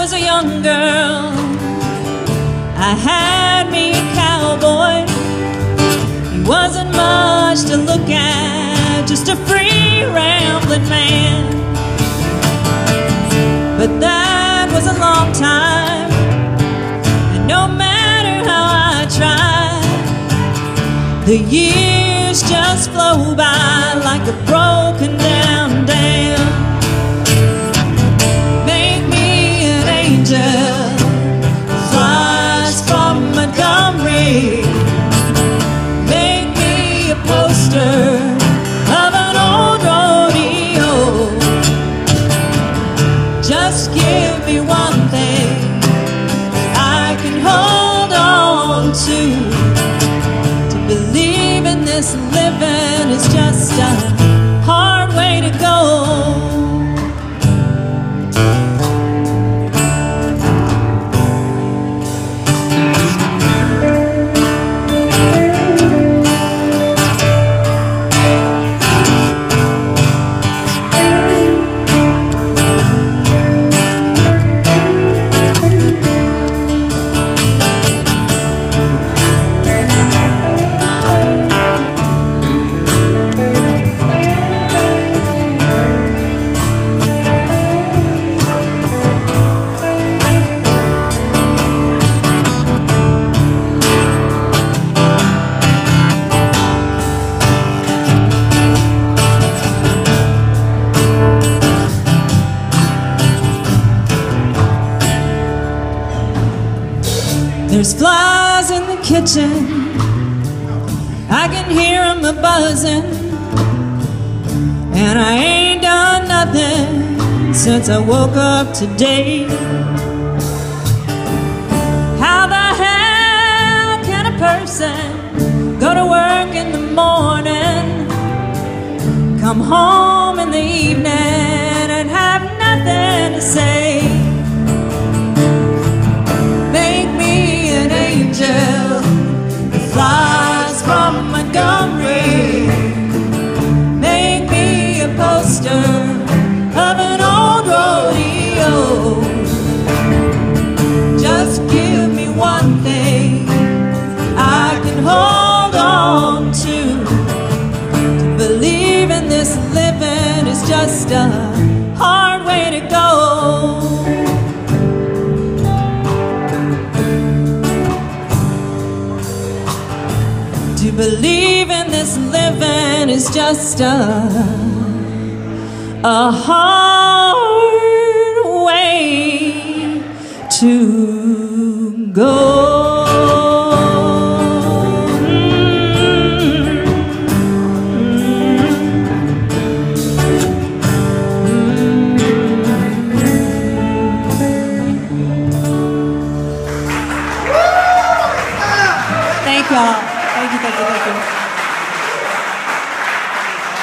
was a young girl, I had me a cowboy. He wasn't much to look at, just a free rambling man. But that was a long time, and no matter how I tried, the years just flow by like a broken Make me a poster of an old rodeo. Just give me one thing I can hold on to. To believe in this living is just a There's flies in the kitchen. I can hear them a buzzing. And I ain't done nothing since I woke up today. How the hell can a person go to work in the morning, come home in the evening, this living is just a hard way to go. To believe in this living is just a, a hard 演技いただきます。